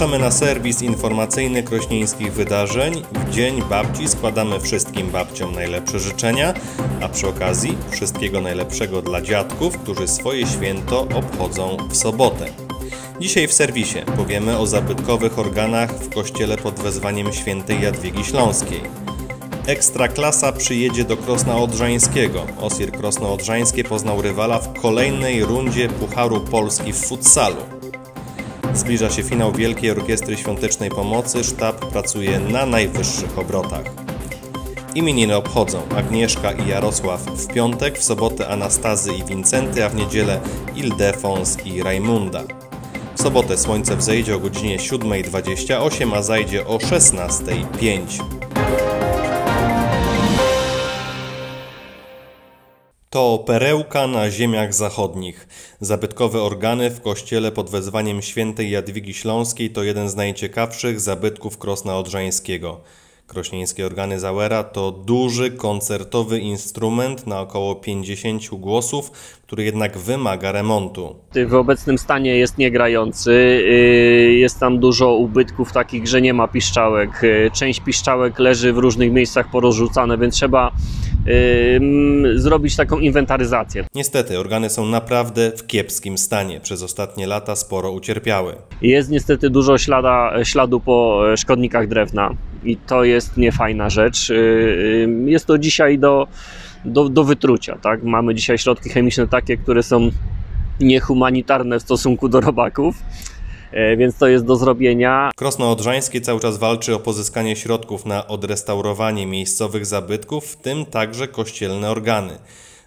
Zapraszamy na serwis informacyjny krośnieńskich wydarzeń. W Dzień Babci składamy wszystkim babciom najlepsze życzenia, a przy okazji wszystkiego najlepszego dla dziadków, którzy swoje święto obchodzą w sobotę. Dzisiaj w serwisie powiemy o zabytkowych organach w kościele pod wezwaniem świętej Jadwigi Śląskiej. Ekstraklasa przyjedzie do Krosna Odrzańskiego. Osir Krosno Odrzańskie poznał rywala w kolejnej rundzie Pucharu Polski w futsalu. Zbliża się finał Wielkiej Orkiestry Świątecznej Pomocy. Sztab pracuje na najwyższych obrotach. Imieniny obchodzą Agnieszka i Jarosław w piątek, w sobotę Anastazy i Wincenty, a w niedzielę Ildefons i Rajmunda. W sobotę słońce wzejdzie o godzinie 7.28, a zajdzie o 16.05. To perełka na ziemiach zachodnich. Zabytkowe organy w kościele pod wezwaniem świętej Jadwigi Śląskiej to jeden z najciekawszych zabytków Krosna Odrzańskiego. Krośnieńskie organy Zauera to duży koncertowy instrument na około 50 głosów, który jednak wymaga remontu. W obecnym stanie jest niegrający, y, jest tam dużo ubytków takich, że nie ma piszczałek. Y, część piszczałek leży w różnych miejscach porozrzucane, więc trzeba zrobić taką inwentaryzację. Niestety, organy są naprawdę w kiepskim stanie. Przez ostatnie lata sporo ucierpiały. Jest niestety dużo ślada, śladu po szkodnikach drewna i to jest niefajna rzecz. Jest to dzisiaj do do, do wytrucia. Tak? Mamy dzisiaj środki chemiczne takie, które są niehumanitarne w stosunku do robaków więc to jest do zrobienia. Krosno Odrzańskie cały czas walczy o pozyskanie środków na odrestaurowanie miejscowych zabytków, w tym także kościelne organy.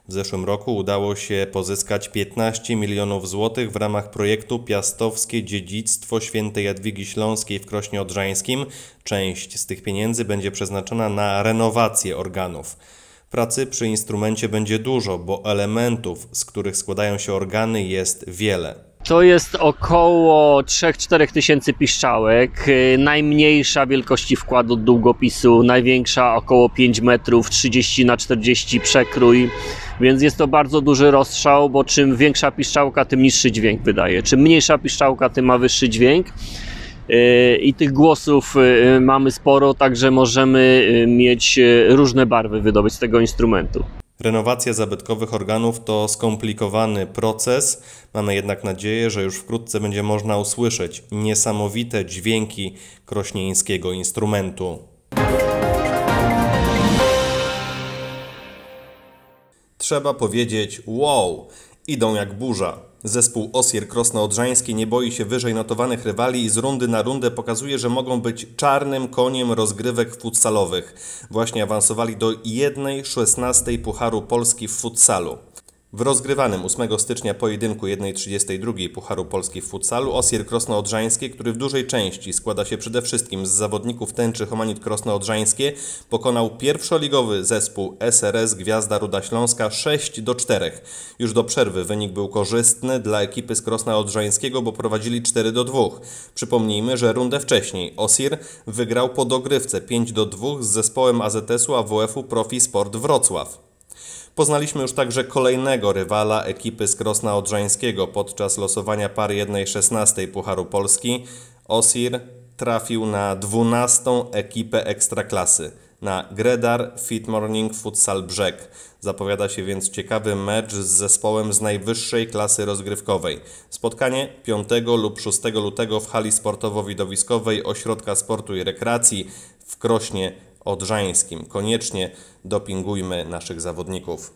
W zeszłym roku udało się pozyskać 15 milionów złotych w ramach projektu Piastowskie Dziedzictwo Świętej Jadwigi Śląskiej w Krośnie Odrzańskim. Część z tych pieniędzy będzie przeznaczona na renowację organów. Pracy przy instrumencie będzie dużo, bo elementów, z których składają się organy, jest wiele. To jest około 3-4 tysięcy piszczałek. Najmniejsza wielkości wkładu długopisu, największa około 5 metrów, 30 na 40 przekrój. Więc jest to bardzo duży rozstrzał, bo czym większa piszczałka, tym niższy dźwięk wydaje. Czym mniejsza piszczałka, tym ma wyższy dźwięk. I tych głosów y, mamy sporo, także możemy y, mieć y, różne barwy wydobyć z tego instrumentu. Renowacja zabytkowych organów to skomplikowany proces. Mamy jednak nadzieję, że już wkrótce będzie można usłyszeć niesamowite dźwięki krośnieńskiego instrumentu. Trzeba powiedzieć wow, idą jak burza. Zespół Osier Krosno-Odrzański nie boi się wyżej notowanych rywali i z rundy na rundę pokazuje, że mogą być czarnym koniem rozgrywek futsalowych. Właśnie awansowali do 1-16 Pucharu Polski w futsalu. W rozgrywanym 8 stycznia pojedynku 1.32 Pucharu Polski w futsalu Osier Krosno-Odrzańskie, który w dużej części składa się przede wszystkim z zawodników tęczy Homanit Krosno-Odrzańskie, pokonał pierwszoligowy zespół SRS Gwiazda Ruda Śląska 6 do 4. Już do przerwy wynik był korzystny dla ekipy z Krosna Odrzańskiego, bo prowadzili 4 do 2. Przypomnijmy, że rundę wcześniej Osir wygrał po dogrywce 5 do 2 z zespołem AZS-u AWF-u Profi Sport Wrocław. Poznaliśmy już także kolejnego rywala ekipy z Krosna Odrzańskiego podczas losowania pary 1.16 Pucharu Polski. Osir trafił na 12 ekipę ekstraklasy na Gredar Fit Morning Futsal Brzeg. Zapowiada się więc ciekawy mecz z zespołem z najwyższej klasy rozgrywkowej. Spotkanie 5 lub 6 lutego w hali sportowo-widowiskowej Ośrodka Sportu i Rekreacji w Krośnie Odrzańskim. Koniecznie dopingujmy naszych zawodników.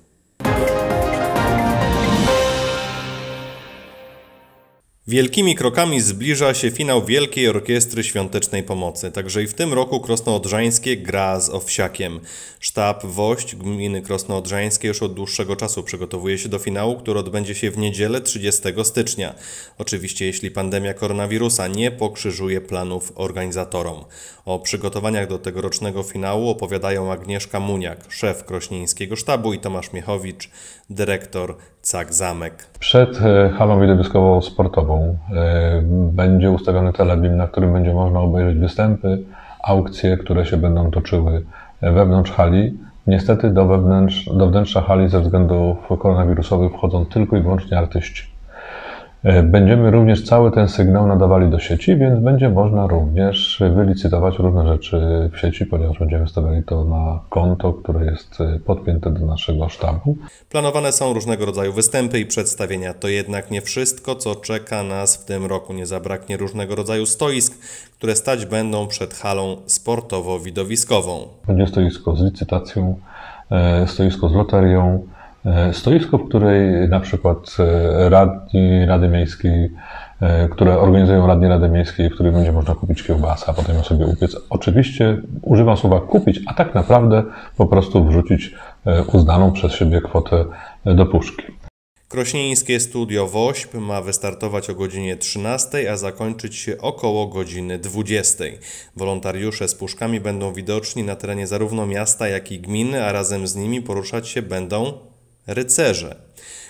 Wielkimi krokami zbliża się finał Wielkiej Orkiestry Świątecznej Pomocy. Także i w tym roku Krosno-Odrzańskie gra z Owsiakiem. Sztab Wość gminy Krosno-Odrzańskie już od dłuższego czasu przygotowuje się do finału, który odbędzie się w niedzielę 30 stycznia. Oczywiście jeśli pandemia koronawirusa nie pokrzyżuje planów organizatorom. O przygotowaniach do tegorocznego finału opowiadają Agnieszka Muniak, szef krośnieńskiego sztabu i Tomasz Miechowicz, dyrektor CAK Zamek. Przed e, halą widowiskową sportową e, będzie ustawiony telebim, na którym będzie można obejrzeć występy, aukcje, które się będą toczyły wewnątrz hali. Niestety do, wewnętrz, do wnętrza hali ze względów koronawirusowych wchodzą tylko i wyłącznie artyści. E, będziemy również cały ten sygnał nadawali do sieci, więc będzie można również wylicytować różne rzeczy w sieci, ponieważ będziemy stawiali to na konto, które jest e, podpięte do naszego sztabu. Planowane są różnego rodzaju występy i przedstawienia. To jednak nie wszystko, co czeka nas w tym roku. Nie zabraknie różnego rodzaju stoisk, które stać będą przed halą sportowo-widowiskową. Będzie stoisko z licytacją, e, stoisko z loterią, stoisko, w której na przykład e, radni Rady Miejskiej, e, które organizują radni Rady Miejskiej, w której będzie można kupić kiełbasę, a potem ją sobie upiec. Oczywiście używam słowa kupić, a tak naprawdę po prostu wrzucić uznaną przez siebie kwotę do puszki. Krośnieńskie studio WOŚP ma wystartować o godzinie 13, a zakończyć się około godziny 20. Wolontariusze z puszkami będą widoczni na terenie zarówno miasta, jak i gminy, a razem z nimi poruszać się będą rycerze.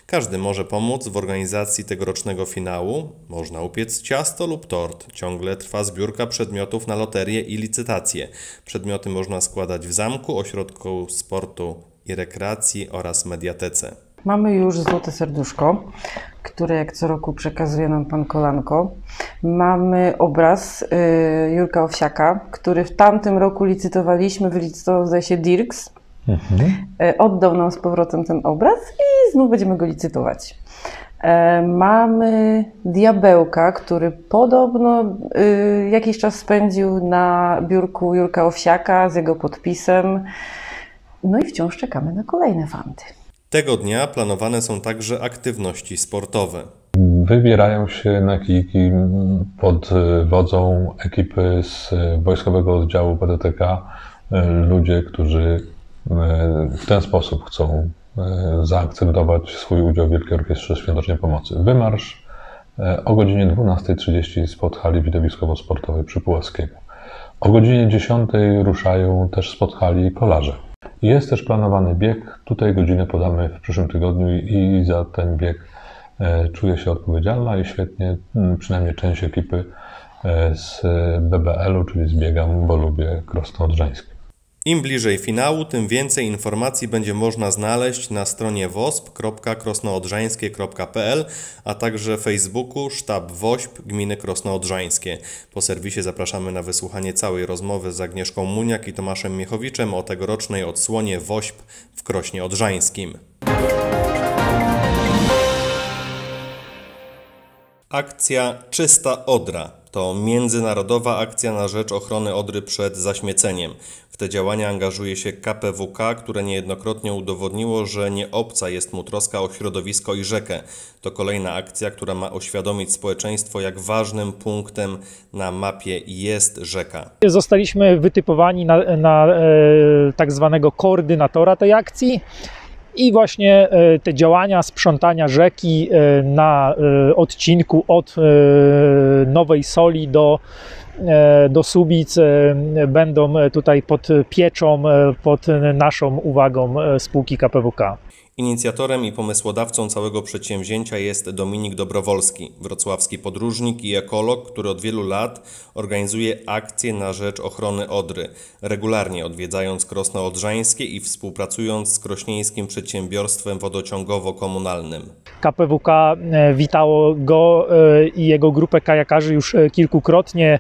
Każdy może pomóc w organizacji tegorocznego finału. Można upiec ciasto lub tort. Ciągle trwa zbiórka przedmiotów na loterię i licytacje. Przedmioty można składać w zamku, ośrodku sportu i rekreacji oraz mediatece. Mamy już złote serduszko, które jak co roku przekazuje nam pan Kolanko. Mamy obraz y, Jurka Owsiaka, który w tamtym roku licytowaliśmy, wylicytował zdaje się Dirks Mhm. E, oddał nam z powrotem ten obraz i znów będziemy go licytować. E, mamy diabełka, który podobno y, jakiś czas spędził na biurku Jurka Owsiaka z jego podpisem. No i wciąż czekamy na kolejne fanty. Tego dnia planowane są także aktywności sportowe. Wybierają się na kijki pod wodzą ekipy z Wojskowego Oddziału PDTK ludzie, którzy w ten sposób chcą e, zaakcentować swój udział w Wielkiej Orkiestrze Świątecznej Pomocy. Wymarsz e, o godzinie 12.30 spod hali widowiskowo-sportowej przy Puławskiego. O godzinie 10 ruszają też spod hali kolarze. Jest też planowany bieg. Tutaj godzinę podamy w przyszłym tygodniu i za ten bieg e, czuję się odpowiedzialna i świetnie, przynajmniej część ekipy z BBL-u, czyli zbiegam, bo lubię Krosno Odrzańskie. Im bliżej finału, tym więcej informacji będzie można znaleźć na stronie wosp.krosnoodrzańskie.pl, a także Facebooku Sztab WOŚP Gminy Krosnoodrzańskie. Po serwisie zapraszamy na wysłuchanie całej rozmowy z Agnieszką Muniak i Tomaszem Miechowiczem o tegorocznej odsłonie WOŚP w Krośnie Odrzańskim. Akcja Czysta Odra to międzynarodowa akcja na rzecz ochrony Odry przed zaśmieceniem. W te działania angażuje się KPWK, które niejednokrotnie udowodniło, że nie obca jest mu troska o środowisko i rzekę. To kolejna akcja, która ma uświadomić społeczeństwo, jak ważnym punktem na mapie jest rzeka. Zostaliśmy wytypowani na, na e, tak zwanego koordynatora tej akcji. I właśnie e, te działania sprzątania rzeki e, na e, odcinku od Nowej Soli do do Subic będą tutaj pod pieczą, pod naszą uwagą spółki KPWK. Inicjatorem i pomysłodawcą całego przedsięwzięcia jest Dominik Dobrowolski, wrocławski podróżnik i ekolog, który od wielu lat organizuje akcje na rzecz ochrony Odry, regularnie odwiedzając Krosno Odrzańskie i współpracując z krośnieńskim przedsiębiorstwem wodociągowo-komunalnym. KPWK e, witało go e, i jego grupę kajakarzy już e, kilkukrotnie.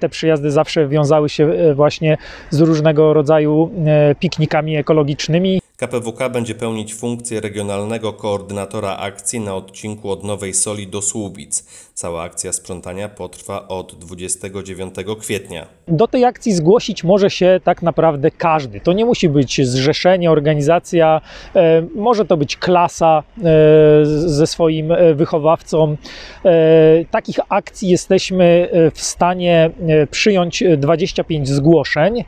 Te przyjazdy zawsze wiązały się właśnie z różnego rodzaju piknikami ekologicznymi. KPWK będzie pełnić funkcję regionalnego koordynatora akcji na odcinku od Nowej Soli do Słubic. Cała akcja sprzątania potrwa od 29 kwietnia. Do tej akcji zgłosić może się tak naprawdę każdy. To nie musi być zrzeszenie, organizacja, e, może to być klasa e, ze swoim e, wychowawcą. Takich akcji jesteśmy w stanie przyjąć 25 zgłoszeń.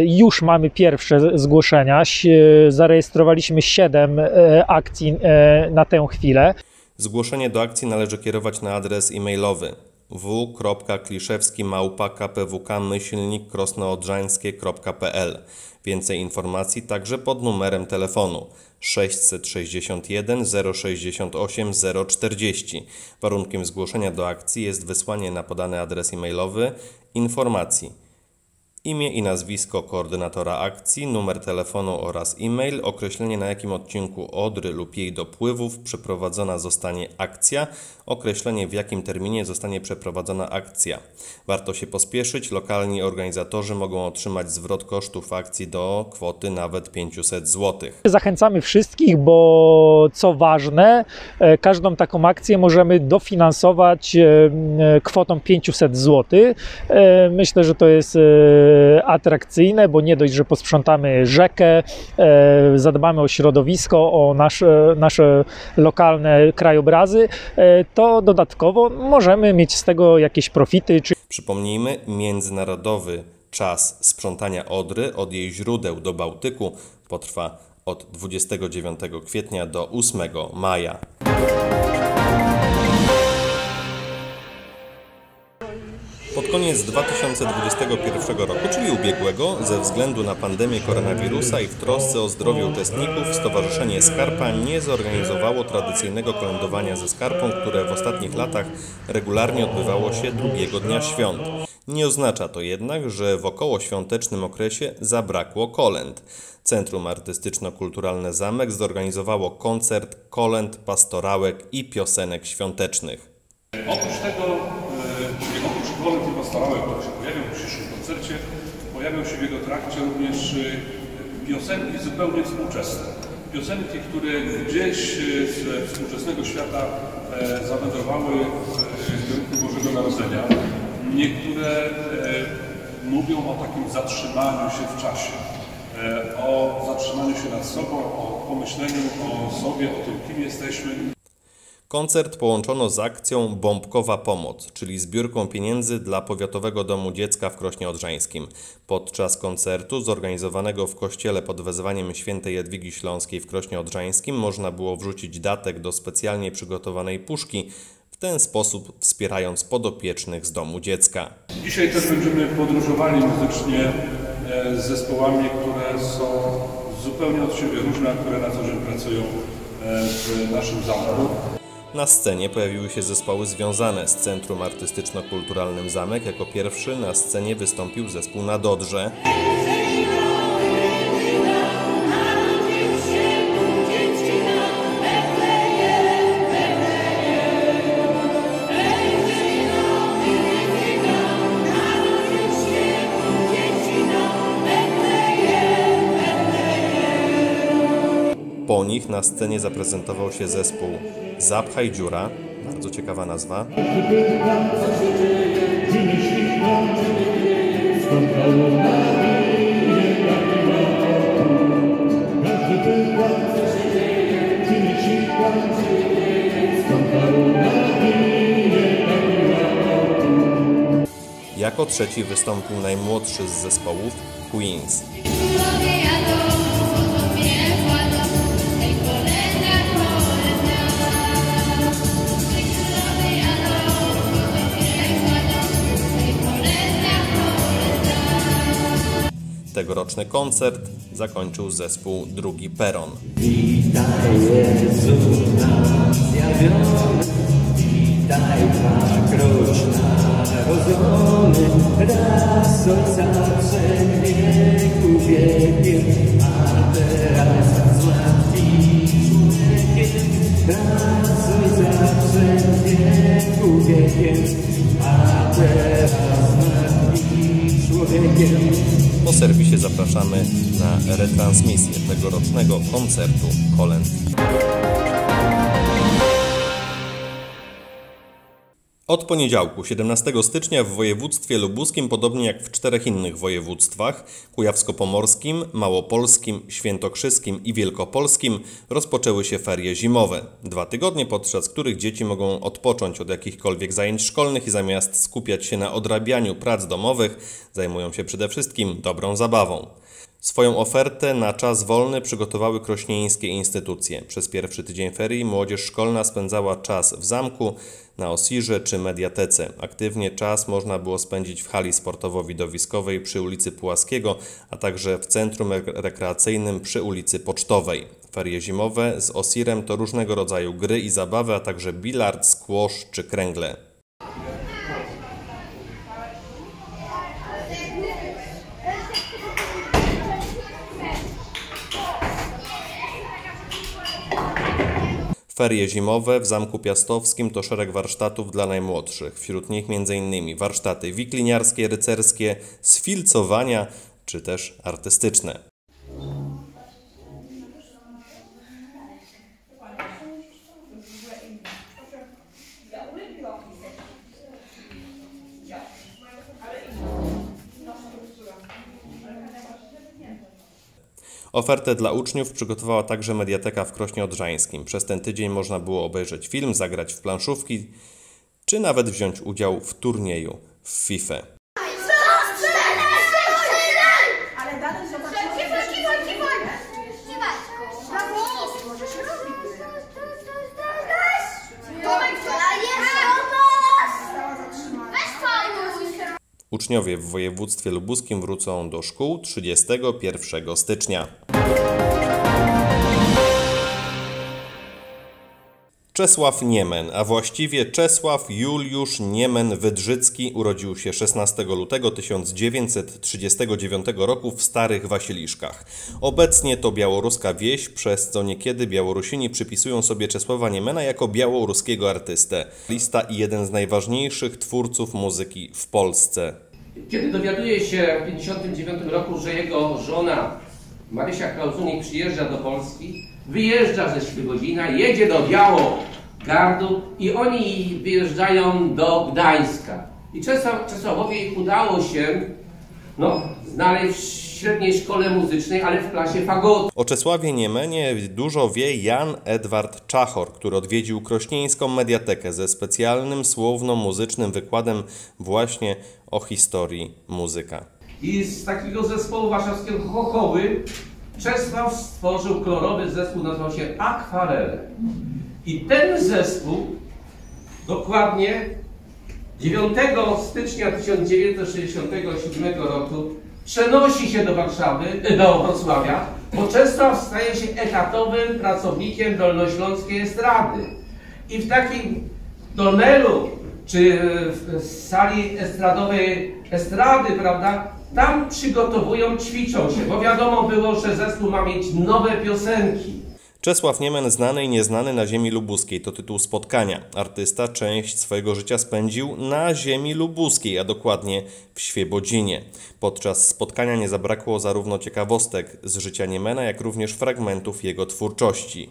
Już mamy pierwsze zgłoszenia zarejestrowaliśmy 7 e, akcji e, na tę chwilę. Zgłoszenie do akcji należy kierować na adres e-mailowy w.kliszewski-kpwk-krosnoodrzańskie.pl Więcej informacji także pod numerem telefonu 661 068 040. Warunkiem zgłoszenia do akcji jest wysłanie na podany adres e-mailowy informacji Imię i nazwisko koordynatora akcji, numer telefonu oraz e-mail, określenie na jakim odcinku Odry lub jej dopływów przeprowadzona zostanie akcja, określenie w jakim terminie zostanie przeprowadzona akcja. Warto się pospieszyć, lokalni organizatorzy mogą otrzymać zwrot kosztów akcji do kwoty nawet 500 zł. Zachęcamy wszystkich, bo co ważne, e, każdą taką akcję możemy dofinansować e, e, kwotą 500 zł. Myślę, że to jest atrakcyjne, bo nie dość, że posprzątamy rzekę, e, zadbamy o środowisko, o nasze, nasze lokalne krajobrazy, e, to dodatkowo możemy mieć z tego jakieś profity, czy Przypomnijmy, międzynarodowy czas sprzątania Odry od jej źródeł do Bałtyku potrwa od 29 kwietnia do 8 maja. Pod koniec 2021 roku, czyli ubiegłego, ze względu na pandemię koronawirusa i w trosce o zdrowie uczestników, Stowarzyszenie Skarpa nie zorganizowało tradycyjnego kolędowania ze Skarpą, które w ostatnich latach regularnie odbywało się drugiego dnia świąt. Nie oznacza to jednak, że w okołoświątecznym okresie zabrakło kolęd. Centrum Artystyczno-Kulturalne Zamek zorganizowało koncert kolęd, pastorałek i piosenek świątecznych. Oprócz tego, pastorałek, które się pojawią w dzisiejszym koncercie, pojawią się w jego trakcie również e, piosenki zupełnie współczesne. Piosenki, które gdzieś e, ze współczesnego świata e, zawędrowały e, w kierunku Bożego Narodzenia. Niektóre e, mówią o takim zatrzymaniu się w czasie, e, o zatrzymaniu się nad sobą, o pomyśleniu o sobie, o tym, kim jesteśmy. Koncert połączono z akcją Bombkowa Pomoc, czyli zbiórką pieniędzy dla Powiatowego Domu Dziecka w Krośnie Odrzańskim. Podczas koncertu zorganizowanego w kościele pod wezwaniem świętej Jadwigi Śląskiej w Krośnie Odrzańskim można było wrzucić datek do specjalnie przygotowanej puszki, w ten sposób wspierając podopiecznych z Domu Dziecka. Dzisiaj też będziemy podróżowali muzycznie e, z zespołami, które są zupełnie od siebie różne, które na co dzień pracują e, w naszym zamku. Na scenie pojawiły się zespoły związane z Centrum Artystyczno-Kulturalnym Zamek. Jako pierwszy na scenie wystąpił zespół na Dodrze. Po nich na scenie zaprezentował się zespół Zapchaj Dziura, bardzo ciekawa nazwa. Jako trzeci wystąpił najmłodszy z zespołów Queens. Tegoroczny koncert zakończył zespół Drugi Peron. Witaj Jezu nam zjawiony, witaj raz wiekiem, a teraz zapraszamy na retransmisję tegorocznego koncertu Kolęd. Od poniedziałku, 17 stycznia w województwie lubuskim, podobnie jak w czterech innych województwach kujawsko-pomorskim, małopolskim, świętokrzyskim i wielkopolskim, rozpoczęły się ferie zimowe. Dwa tygodnie, podczas których dzieci mogą odpocząć od jakichkolwiek zajęć szkolnych i zamiast skupiać się na odrabianiu prac domowych, zajmują się przede wszystkim dobrą zabawą. Swoją ofertę na czas wolny przygotowały krośnieńskie instytucje. Przez pierwszy tydzień ferii młodzież szkolna spędzała czas w zamku, na Osirze czy Mediatece. Aktywnie czas można było spędzić w hali sportowo-widowiskowej przy ulicy Pułaskiego, a także w centrum rekreacyjnym przy ulicy Pocztowej. Ferie zimowe z Osirem to różnego rodzaju gry i zabawy, a także bilard, squash czy kręgle. Ferie zimowe w Zamku Piastowskim to szereg warsztatów dla najmłodszych. Wśród nich m.in. warsztaty wikliniarskie, rycerskie, sfilcowania czy też artystyczne. Ofertę dla uczniów przygotowała także Mediateka w Krośnie Odrzańskim. Przez ten tydzień można było obejrzeć film, zagrać w planszówki, czy nawet wziąć udział w turnieju w FIFA. Uczniowie w województwie lubuskim wrócą do szkół 31 stycznia. Czesław Niemen, a właściwie Czesław Juliusz Niemen Wydrzycki urodził się 16 lutego 1939 roku w Starych Wasiliszkach. Obecnie to białoruska wieś, przez co niekiedy Białorusini przypisują sobie Czesława Niemena jako białoruskiego artystę. Lista i jeden z najważniejszych twórców muzyki w Polsce. Kiedy dowiaduje się w 1959 roku, że jego żona Marysia Klauzunik przyjeżdża do Polski, wyjeżdża ze Świebodzina, jedzie do Białogardu i oni wyjeżdżają do Gdańska. I Czesław, Czesławowi udało się no, znaleźć w średniej szkole muzycznej, ale w klasie fagotu. O Czesławie Niemenie dużo wie Jan Edward Czachor, który odwiedził krośnieńską mediatekę ze specjalnym słowno-muzycznym wykładem właśnie o historii muzyka. I z takiego zespołu warszawskiego Chochoły Czesław stworzył kolorowy zespół, nazywał się Akwarele. I ten zespół dokładnie 9 stycznia 1967 roku przenosi się do Warszawy, do Wrocławia, bo Czesław staje się etatowym pracownikiem Dolnośląskiej Estrady. I w takim tunelu, czy w sali estradowej estrady, prawda, tam przygotowują, ćwiczą się, bo wiadomo było, że zespół ma mieć nowe piosenki. Czesław Niemen, znany i nieznany na ziemi lubuskiej, to tytuł spotkania. Artysta część swojego życia spędził na ziemi lubuskiej, a dokładnie w Świebodzinie. Podczas spotkania nie zabrakło zarówno ciekawostek z życia Niemena, jak również fragmentów jego twórczości.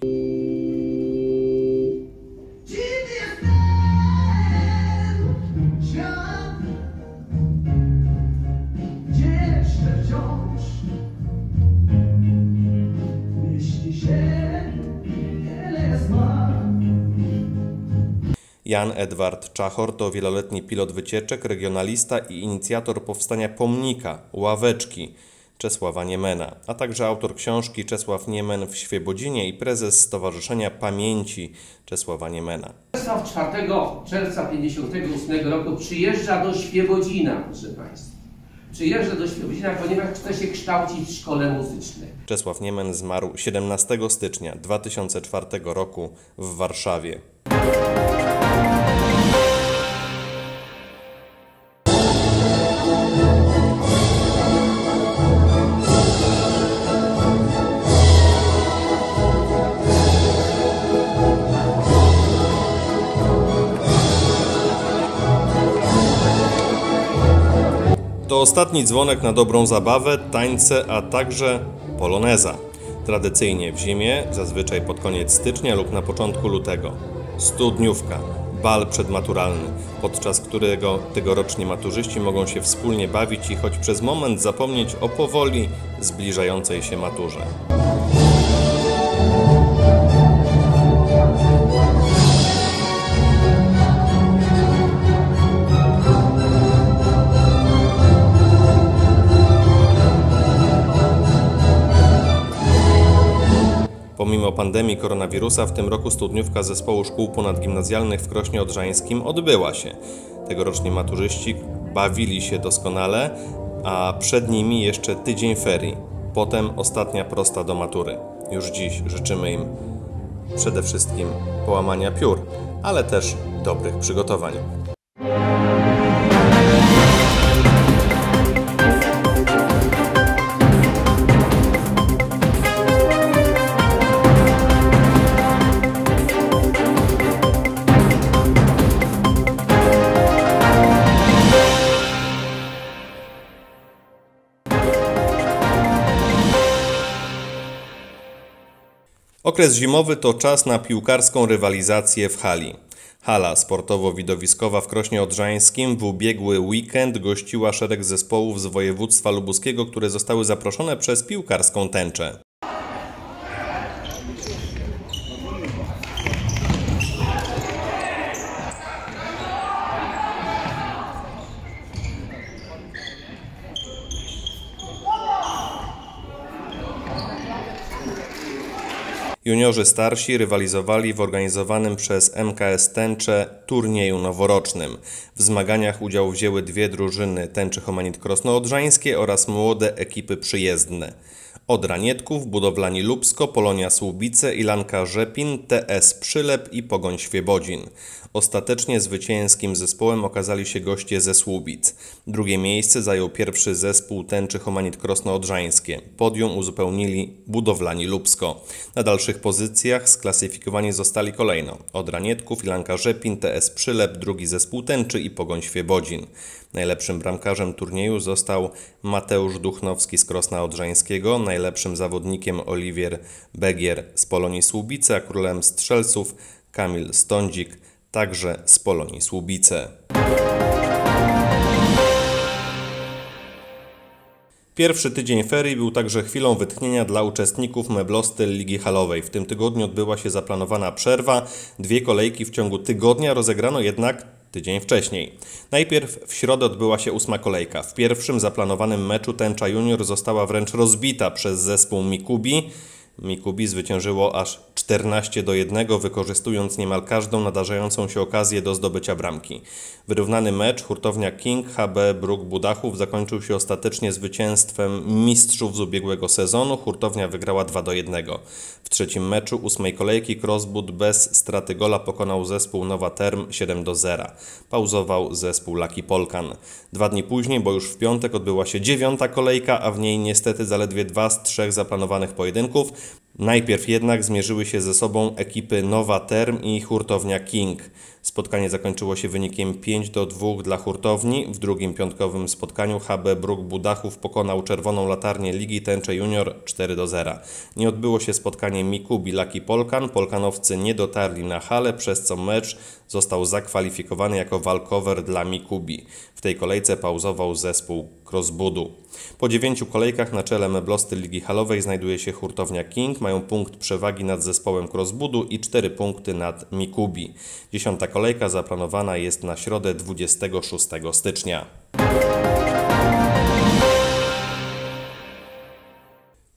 Jan Edward Czachor to wieloletni pilot wycieczek, regionalista i inicjator powstania pomnika Ławeczki Czesława Niemena, a także autor książki Czesław Niemen w Świebodzinie i prezes Stowarzyszenia Pamięci Czesława Niemena. Czesław 4 czerwca 1958 roku przyjeżdża do Świebodzina, proszę Państwa. Przyjeżdża do Świebodzina, ponieważ chce się kształcić w szkole muzycznej. Czesław Niemen zmarł 17 stycznia 2004 roku w Warszawie. To ostatni dzwonek na dobrą zabawę, tańce, a także poloneza. Tradycyjnie w zimie, zazwyczaj pod koniec stycznia lub na początku lutego. Studniówka, bal przedmaturalny, podczas którego tegoroczni maturzyści mogą się wspólnie bawić i choć przez moment zapomnieć o powoli zbliżającej się maturze. Pandemii koronawirusa w tym roku studniówka zespołu szkół ponadgimnazjalnych w Krośnie Odrzańskim odbyła się. Tegoroczni maturzyści bawili się doskonale, a przed nimi jeszcze tydzień ferii. Potem ostatnia prosta do matury. Już dziś życzymy im przede wszystkim połamania piór, ale też dobrych przygotowań. Okres zimowy to czas na piłkarską rywalizację w hali. Hala sportowo-widowiskowa w Krośnie Odrzańskim w ubiegły weekend gościła szereg zespołów z województwa lubuskiego, które zostały zaproszone przez piłkarską tęczę. Juniorzy starsi rywalizowali w organizowanym przez MKS Tęcze turnieju noworocznym. W zmaganiach udział wzięły dwie drużyny Tęczy Homanit Krosno-Odrzańskie oraz młode ekipy przyjezdne. Odra Nietków, Budowlani Lubsko, Polonia Słubice, Ilanka Rzepin, TS Przylep i Pogoń Świebodzin. Ostatecznie zwycięskim zespołem okazali się goście ze Słubic. Drugie miejsce zajął pierwszy zespół tęczy Homanit Krosno-Odrzańskie. Podium uzupełnili Budowlani Lubsko. Na dalszych pozycjach sklasyfikowani zostali kolejno Odra Nietków, Ilanka Rzepin, TS Przylep, drugi zespół tęczy i Pogoń Świebodzin. Najlepszym bramkarzem turnieju został Mateusz Duchnowski z Krosna Odrzańskiego, najlepszym zawodnikiem Oliwier Begier z Polonii Słubice, a królem strzelców Kamil Stądzik, także z Polonii Słubice. Pierwszy tydzień ferii był także chwilą wytchnienia dla uczestników Meblostyl Ligi Halowej. W tym tygodniu odbyła się zaplanowana przerwa. Dwie kolejki w ciągu tygodnia rozegrano jednak tydzień wcześniej. Najpierw w środę odbyła się ósma kolejka. W pierwszym zaplanowanym meczu Tęcza Junior została wręcz rozbita przez zespół Mikubi. Mikubi zwyciężyło aż 14 do 1, wykorzystując niemal każdą nadarzającą się okazję do zdobycia bramki. Wyrównany mecz hurtownia King HB Bruk Budachów zakończył się ostatecznie zwycięstwem mistrzów z ubiegłego sezonu. Hurtownia wygrała 2 do 1. W trzecim meczu ósmej kolejki Crossbud bez straty gola pokonał zespół Nowa Term 7 do 0. Pauzował zespół Lucky Polkan. Dwa dni później, bo już w piątek odbyła się dziewiąta kolejka, a w niej niestety zaledwie dwa z trzech zaplanowanych pojedynków. Najpierw jednak zmierzyły się ze sobą ekipy Nowa Term i hurtownia King. Spotkanie zakończyło się wynikiem 5 do 2 dla hurtowni. W drugim piątkowym spotkaniu HB Bruk Budachów pokonał czerwoną latarnię Ligi Tęcze Junior 4 do 0. Nie odbyło się spotkanie Miku Bilaki Polkan. Polkanowcy nie dotarli na halę, przez co mecz został zakwalifikowany jako walkover dla Mikubi. W tej kolejce pauzował zespół Crossbudu. Po dziewięciu kolejkach na czele meblosty Ligi Halowej znajduje się hurtownia King. Mają punkt przewagi nad zespołem Crossbudu i cztery punkty nad Mikubi. Dziesiąta kolejka zaplanowana jest na środę 26 stycznia.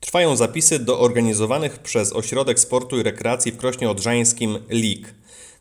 Trwają zapisy do organizowanych przez Ośrodek Sportu i Rekreacji w Krośnie Odrzańskim LIG.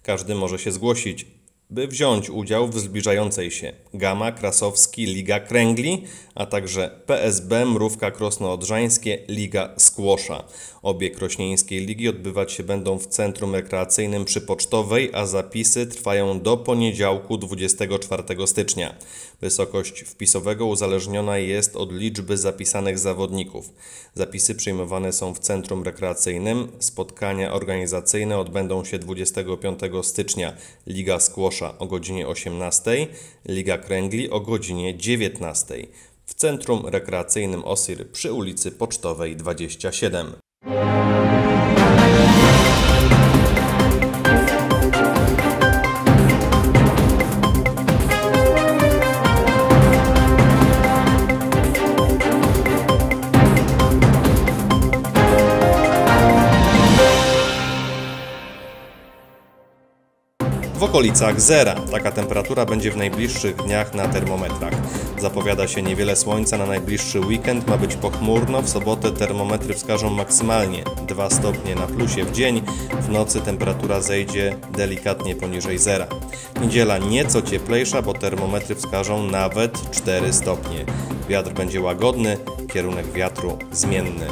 Każdy może się zgłosić by wziąć udział w zbliżającej się Gama Krasowski Liga Kręgli, a także PSB Mrówka Krosno-Odrzańskie Liga Skłosza. Obie krośnieńskie ligi odbywać się będą w Centrum Rekreacyjnym przy Pocztowej, a zapisy trwają do poniedziałku 24 stycznia. Wysokość wpisowego uzależniona jest od liczby zapisanych zawodników. Zapisy przyjmowane są w Centrum Rekreacyjnym. Spotkania organizacyjne odbędą się 25 stycznia. Liga Skłosza o godzinie 18, Liga Kręgli o godzinie 19 w Centrum Rekreacyjnym Osir przy ulicy Pocztowej 27. okolicach zera. Taka temperatura będzie w najbliższych dniach na termometrach. Zapowiada się niewiele słońca na najbliższy weekend, ma być pochmurno, w sobotę termometry wskażą maksymalnie 2 stopnie na plusie w dzień, w nocy temperatura zejdzie delikatnie poniżej zera. Niedziela nieco cieplejsza, bo termometry wskażą nawet 4 stopnie. Wiatr będzie łagodny, kierunek wiatru zmienny.